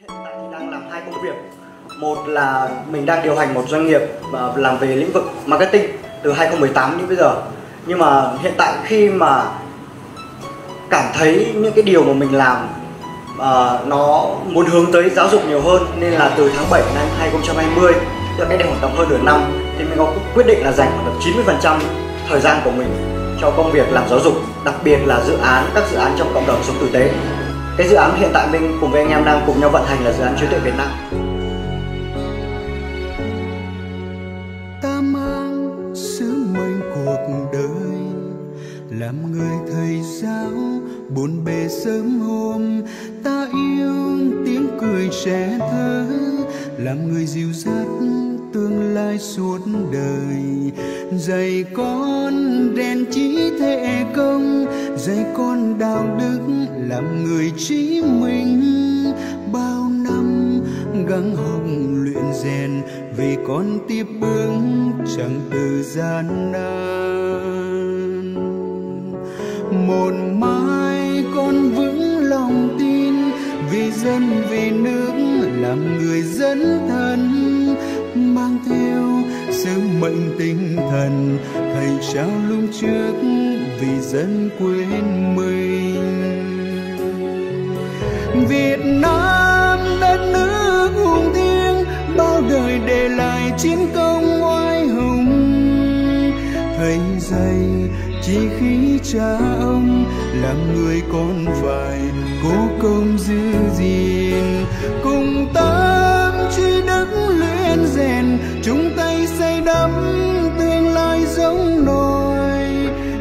Hiện tại thì đang làm hai công việc. Một là mình đang điều hành một doanh nghiệp ờ, làm về lĩnh vực marketing từ 2018 đến bây giờ. Nhưng mà hiện tại khi mà cảm thấy những cái điều mà mình làm uh, nó muốn hướng tới giáo dục nhiều hơn nên là từ tháng 7 năm 2020 tức cái cách đây hoạt động hơn nửa năm thì mình có quyết định là dành khoảng 90% thời gian của mình cho công việc làm giáo dục đặc biệt là dự án các dự án trong cộng đồng sống tử tế cái dự án hiện tại mình cùng với anh em đang cùng nhau vận hành là dự án trí tuệ Việt Nam. Ta mang sứ mệnh cuộc đời, làm người thầy giáo buồn bề sớm hôm. Ta yêu tiếng cười trẻ thơ, làm người dịu dắt tương lai suốt đời dạy con rèn trí thể công, dạy con đạo đức làm người trí mình. Bao năm gắng học luyện rèn vì con tiếp bước chẳng từ gian nan. Một mai con vững lòng tin vì dân vì nước làm người dân thân mang theo sứ mệnh tinh thần. Thầy trao lung trước vì dân quên mình. Việt Nam đất nước hùng thiêng, bao đời để lại chiến công oai hùng. Thầy dạy chỉ khí cha ông làm người con phải cố công giữ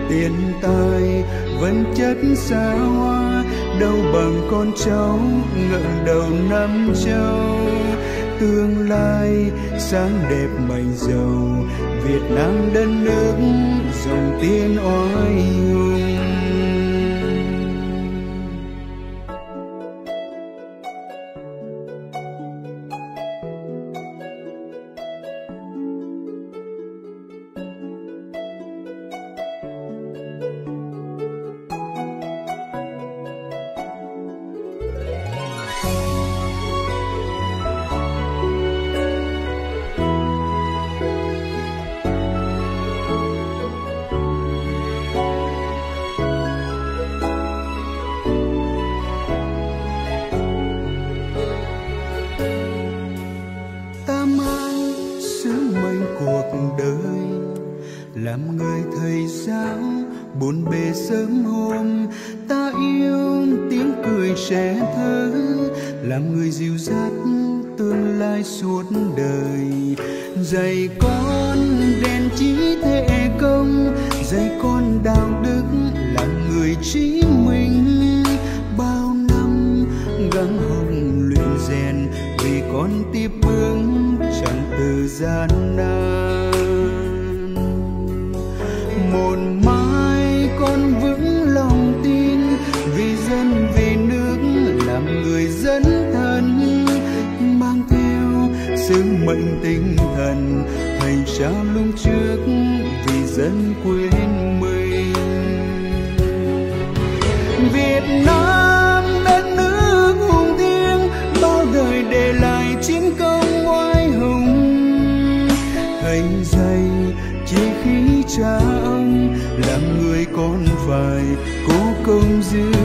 tiền tài vẫn chất xa hoa, đâu bằng con cháu ngẩng đầu năm châu tương lai sáng đẹp mảnh giàu Việt Nam đất nước dòng tiên oai hùng. Sớm hôm ta yêu, tiếng cười trẻ thơ, làm người dịu dắt tương lai suốt đời. Dạy con đèn trí thể công dạy con đạo đức làm người trí mình. Bao năm gắng hồng luyện rèn vì con tiếp bước chẳng từ gian nan. Một mai mạnh mệnh tinh thần thầy trao lúc trước vì dân quên mình. Việt Nam đất nước hùng thiêng, bao đời để lại chiến công oai hùng. Thầy dạy chỉ khí cha ông, làm người con phải cố công giữ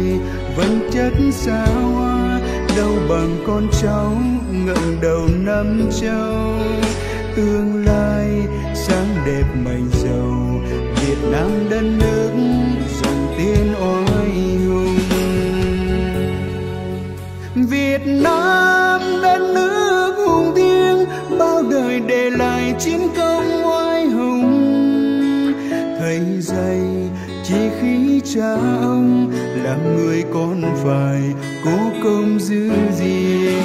này vẫn chất xa hoa, đâu bằng con cháu ngẩng đầu năm châu. Tương lai sáng đẹp mảnh giàu Việt Nam đất nước cha ông làm người con phải cố công giữ gìn.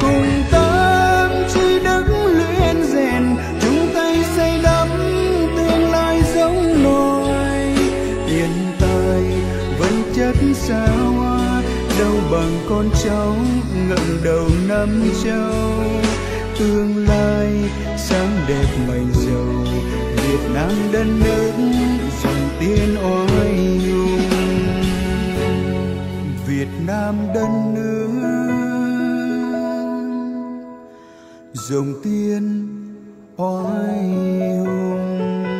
Cùng tâm chi đức luyện rèn chúng tay xây đắp tương lai giống nồi tiền tài vẫn chất xa hoa, đâu bằng con cháu ngẩng đầu năm châu. Tương lai sáng đẹp mây dầu, Việt Nam đất nước tiên oai hùng Việt Nam đất nước. Dòng tiên oai hùng